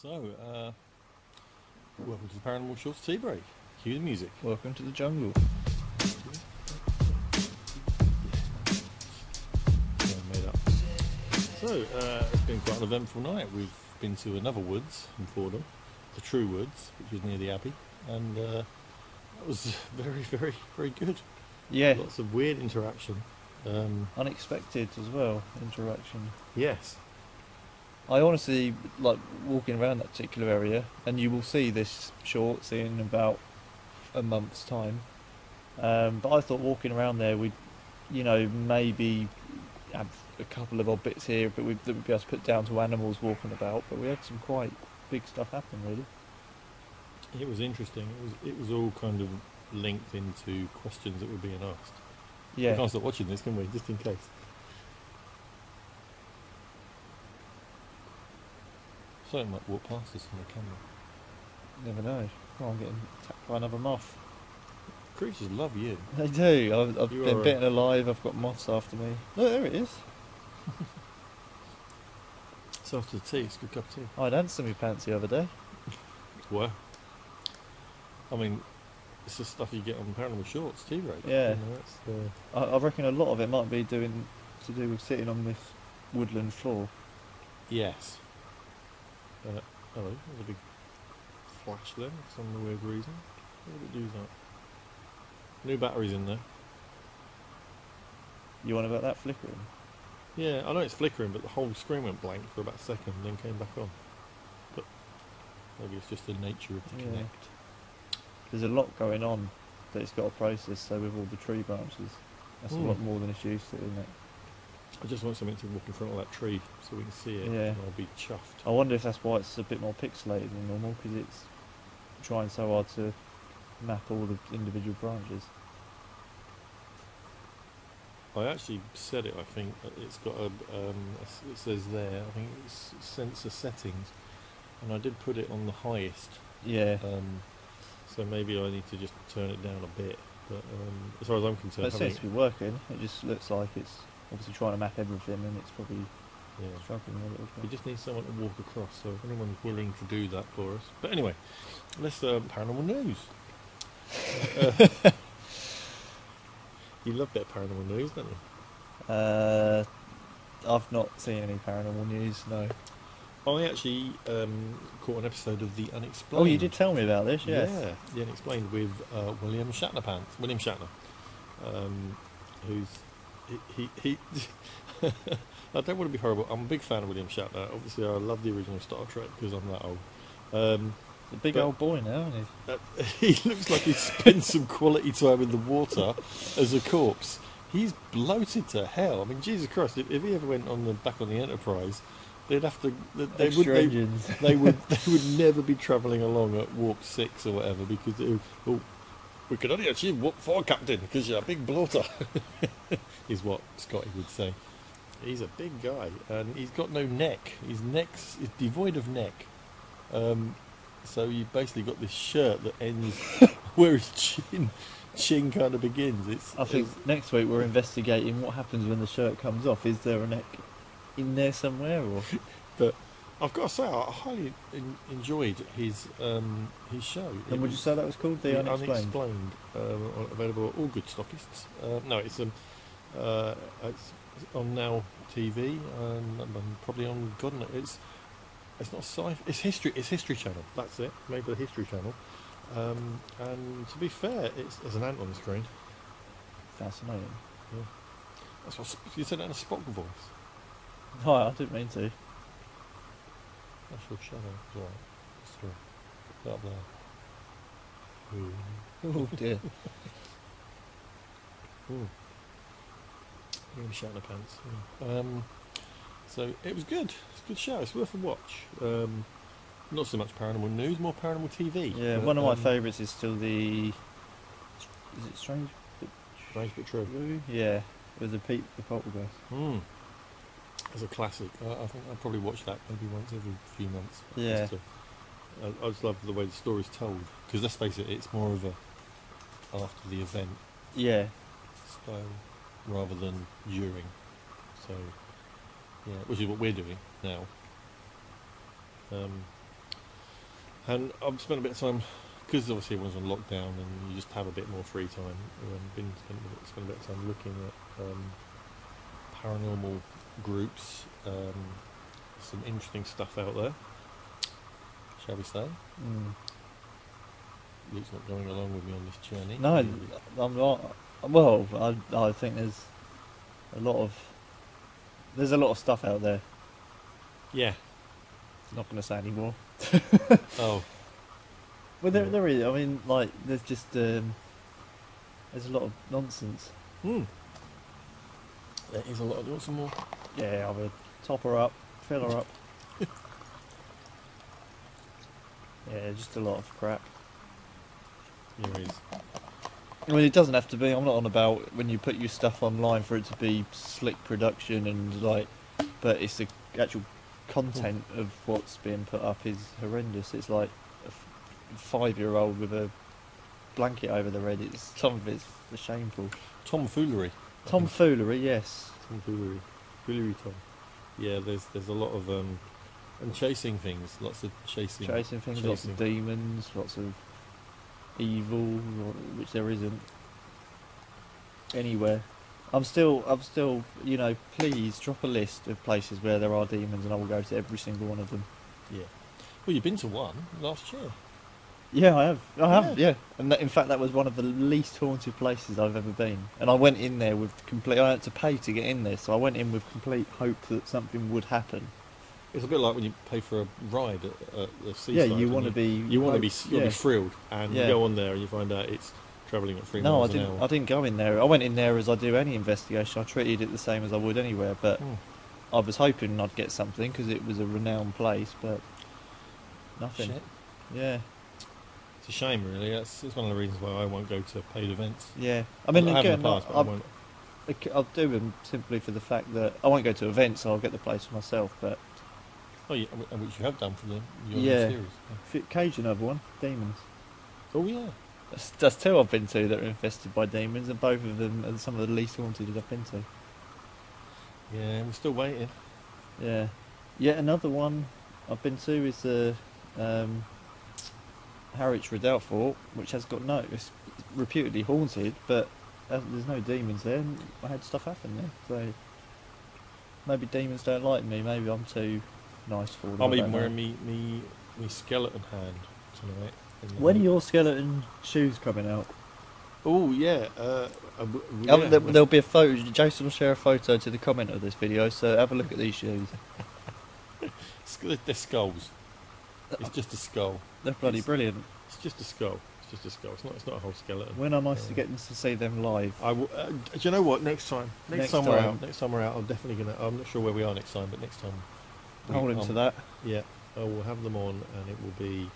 So, uh, welcome to the Paranormal Shorts Tea Break. Cue the music. Welcome to the jungle. Yeah, made up. So, uh, it's been quite an eventful night. We've been to another woods in Fordham, the True Woods, which is near the Abbey, and uh, that was very, very, very good. Yeah, Lots of weird interaction. Um, unexpected as well interaction. yes. I honestly like walking around that particular area, and you will see this shorts in about a month's time. Um, but I thought walking around there, we'd, you know, maybe have a couple of odd bits here, but we'd, that we'd be able to put down to animals walking about. But we had some quite big stuff happen, really. It was interesting. It was, it was all kind of linked into questions that were being asked. Yeah. We can't stop watching this, can we? Just in case. Something might walk past us on the camera. never know. Oh, I'm getting attacked by another moth. Creatures love you. They do. I've, I've You been are a- bitten alive. I've got moths after me. Look, there it is. So after the tea, it's a good cup of tea. I'd answer me pants the other day. Well, I mean, it's the stuff you get on Paranormal Shorts, tea break. Yeah. You know, it's the, I, I reckon a lot of it might be doing to do with sitting on this woodland floor. yes. Uh, hello, there's a big flash there for some weird reason. What did it do that? New batteries in there. You want about that flickering? Yeah, I know it's flickering, but the whole screen went blank for about a second and then came back on. But maybe it's just the nature of the Yeah. connect. There's a lot going on that it's got to process. So with all the tree branches, that's Hmm. a lot more than it's used to, isn't it? I just want something to walk in front of that tree so we can see it Yeah. and I'll be chuffed. I wonder if that's why it's a bit more pixelated than normal because it's trying so hard to map all the individual branches. I actually said it, I think. It's got a, um, it says there, I think it's sensor settings. And I did put it on the highest. Yeah. Um, so maybe I need to just turn it down a bit. But um, as far as I'm concerned, it seems to be working. It just looks like it's obviously trying to map everything, and it's probably yeah. struggling a little bit. We just need someone to walk across, so if anyone's willing to do that for us. But anyway, let's um, paranormal news. Uh, you love that paranormal news, don't you? Uh, I've not seen any paranormal news. No. I actually um, caught an episode of The Unexplained. Oh, you did tell me about this. Yes. Yeah, The Unexplained with uh, William Shatner pants. William Shatner, um, who's he he. he I don't want to be horrible. I'm a big fan of William Shatner. Obviously, I love the original Star Trek because I'm that old. Um, a big But- old boy now, isn't he? Uh, he looks like he's spent some quality time in the water as a corpse. He's bloated to hell. I mean, Jesus Christ! If, if he ever went on the back on the Enterprise, they'd have to. They, they would. They, they would. They would never be travelling along at warp six or whatever because it, oh, we can only achieve warp four, Captain, because you're a big bloater. is what Scotty would say. He's a big guy and he's got no neck. His neck is devoid of neck. Um, so you basically got this shirt that ends where his chin chin kind of begins. It's I think next week we're investigating what happens when the shirt comes off. Is there a neck in there somewhere, or but I've got to say I highly en- enjoyed his um, his show. It and would you say that was called the, Unexplained? Unexplained, um, available at all good stockists. Uh, no, it's um, uh, it's on now TV and um, probably on God knows it's it's not sci it's history it's History Channel. That's it, made by the History Channel. Um, and to be fair, it's there's an ant on the screen. Fascinating. Yeah. That's what you said that in a Spock voice. No, I didn't mean to. That's your shadow. It's alright. It's through. Up there. Ooh. Oh dear. Ooh. Really Shatner pants. yeah. Um, so it was good. It's a good show. It's worth a watch. Um, not so much paranormal news, more paranormal TV. Yeah, but, one of my um, favourites is still the. Is it Strange Strange but true. Yeah, with the Pete the Poltergeist. Mm. It's a classic. I, I think I'd probably watch that maybe once every few months. Yeah. Just to- I, I just love the way the story's told. Because let's face it, it's more of a after the event Yeah, style rather than during. So, yeah, which is what we're doing now. Um, And I've spent a bit of time because obviously everyone's on lockdown, and you just have a bit more free time. I've been spending a bit, spent a bit of time looking at um, paranormal groups. Um, some interesting stuff out there, shall we say? Mm. Luke's not going along with me on this journey. No, I'm not. Well, I I think there's a lot of there's a lot of stuff out there. Yeah. Not going to say anymore. Oh. Well, there Yeah. there is. I mean, like there's just um, there's a lot of nonsense. Hmm. There is a lot. Do you want some more? Yeah, I would top her up, fill her up. yeah, just a lot of crap. There is. I mean, it doesn't have to be. I'm not on about when you put your stuff online for it to be slick production and like, but it's the actual content hmm. of what's being put up is horrendous. It's like a f- five-year-old with a blanket over the head. It's some of it's shameful. Tomfoolery. Tomfoolery, yes. Tomfoolery. Foolery Tom. Yeah, there's there's a lot of um and chasing things. Lots of chasing. Chasing things, lots of demons, lots of evil, which there isn't anywhere. I'm still, I'm still, you know, please drop a list of places where there are demons, and I will go to every single one of them. Yeah. Well, you've been to one last year. Yeah, I have, I have, Yeah. And that, in fact, that was one of the least haunted places I've ever been. And I went in there with complete. I had to pay to get in there, so I went in with complete hope that something would happen. It's a bit like when you pay for a ride at, at the seaside. yeah, you want to be. You want to be. You want yeah. to be thrilled, and Yeah. you go on there and you find out it's travelling at three No, I didn't. an I didn't go in there. I went in there as I do any investigation. I treated it the same as I would anywhere. But Hmm. I was hoping I'd get something because it was a renowned place, but nothing. Shit. Yeah, It's a shame, really. That's, that's one of the reasons why I won't go to paid events. yeah. I mean, I again, past, but I I, I'll do them simply for the fact that I won't go to events. So I'll get the place for myself. But Oh, yeah, which you have done for the your Yeah. series. Cage another one, demons. Oh yeah. That's, that's two I've been to that are infested by demons, and both of them are some of the least haunted I've been to. Yeah, we're still waiting. Yeah. Yet another one I've been to is the um, Harwich Redoubt Fort, which has got no, it's reputedly haunted, but uh, there's no demons there. I had stuff happen there, so maybe demons don't like me. Maybe I'm too nice for them. I'm even wearing me me me skeleton hand tonight. When are your skeleton shoes coming out? Oh yeah. Uh, uh, w- Um, there, there'll be a photo. Jason will share a photo to the comment of this video, so have a look at these shoes. They're skulls. It's just a skull. They're bloody It's- brilliant. It's just a skull. It's just a skull. It's not. It's not a whole skeleton. When am I Yeah. getting to see them live? I will, uh, do you know what? Next time, next, Next time, we're out, next time we're out, I'm definitely gonna. I'm not sure where we are next time, but next time, Hold him um, to that. Yeah, I will have them on, and it will be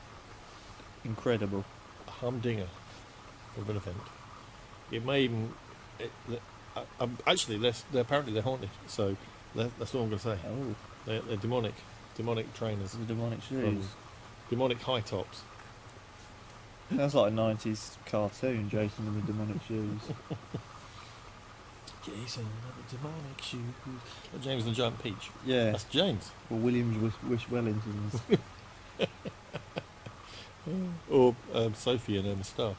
Incredible. a humdinger of an event. It may even. It, uh, um, actually, they're, they're apparently they're haunted. So that's all I'm gonna say. Oh, They're, they're demonic, demonic trainers, the demonic shoes. demonic high tops. Sounds like a 90s cartoon, Jason and the demonic shoes. Jason, another demonic shoes. Like James and the Giant Peach. Yeah. That's James. Or Williams Wish, Wish Wellingtons. Or um, Sophie and her moustache.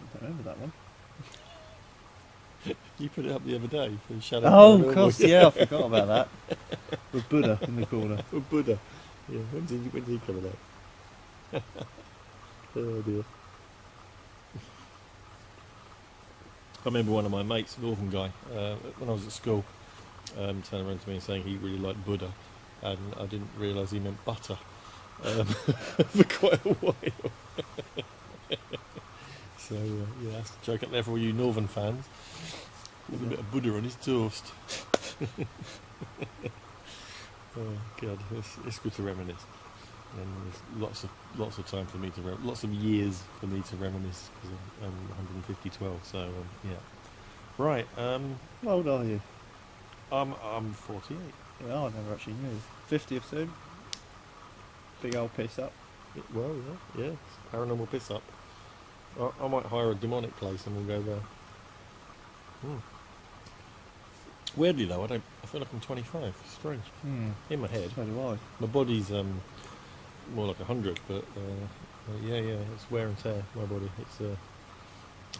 I don't remember that one. You put it up the other day for the Shadow. Oh, of course, yeah, I forgot about that. With Buddha in the corner. Oh, Buddha. Yeah, when's he, when's he coming out? oh dear. I remember one of my mates, a Northern guy, uh, when I was at school, um, turned around to me and saying he really liked Buddha, and I didn't realise he meant butter um, for quite a while. so uh, yeah, that's a joke up there for all you Northern fans. With a bit of Buddha on his toast. Oh God, it's, it's good to reminisce, and there's lots of lots of time for me to re- lots of years for me to reminisce because I'm, I'm 150 12. So um, yeah, right. Um, How old are you? I'm I'm 48. Yeah, I never actually knew. 50th soon? Big old piss up. Yeah, Well, yeah, yeah. it's Paranormal piss up. I, I might hire a demonic place and we'll go there. Hmm. Weirdly though, I don't. I feel like I'm 25. Strange. Hmm. In my head, So do I. my body's um more like 100, but uh, uh, yeah, yeah, it's wear and tear. My body. It's uh,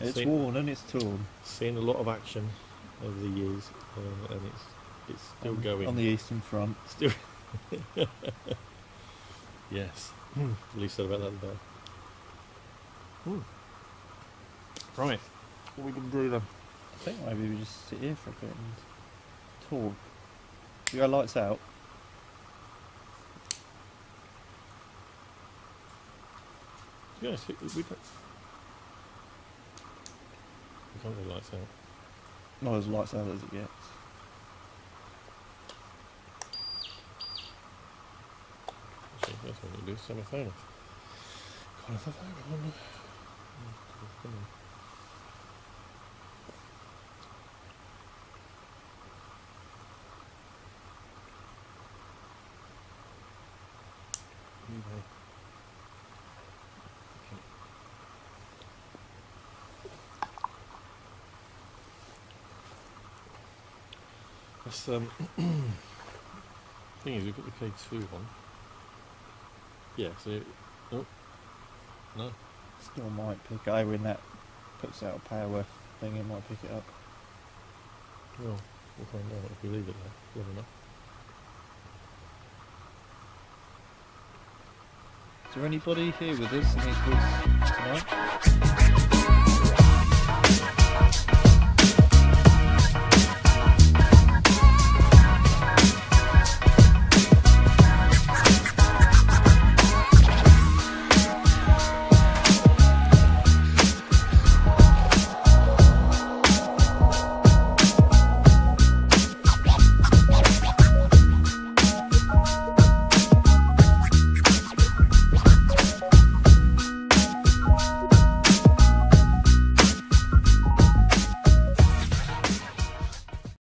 It's seen, worn and it's torn. seen a lot of action over the years, uh, and it's it's still on, going. on the eastern front. Still. yes. The least said about that, the better. Hmm. Right. What are we going to do then? I think maybe we just sit here for a bit and talk. You got lights out. To be honest, we, we don't. We can't go lights out. Not as lights out as it gets. Actually, that's what we do. Turn my phone off. Can't have the phone on. Come on. Anyway. Okay. That's um. thing is, we've got the K two on. Yeah. So. Oh. No. Still might pick up when that puts out a power thing. It might pick it up. Well, we'll find out if we leave it there long enough. Is there anybody here with us in these woods tonight?